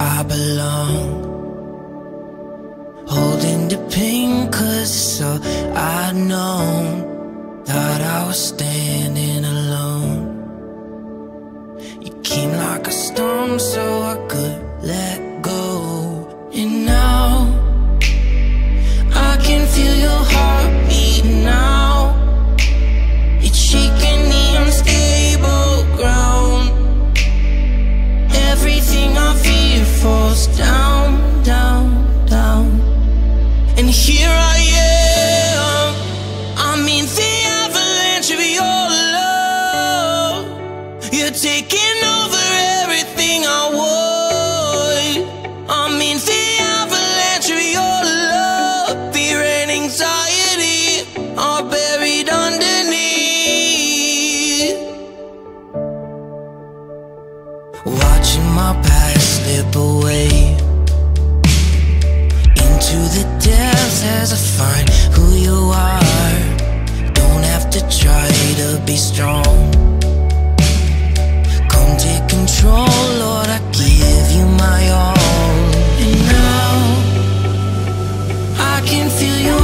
I belong. Holding the pain cause it's all I'd known Thought I was standing alone. You came like a storm so I could let go. And now I can feel your heart heartbeat now. It's shaking the unstable ground. Everything I fear falls down, down, down. And here I am. I'm in the avalanche of your love. You're taking over everything I would Watching my past slip away. Into the depths as I find who you are. Don't have to try to be strong. Come take control, Lord, I give you my all. And now I can feel you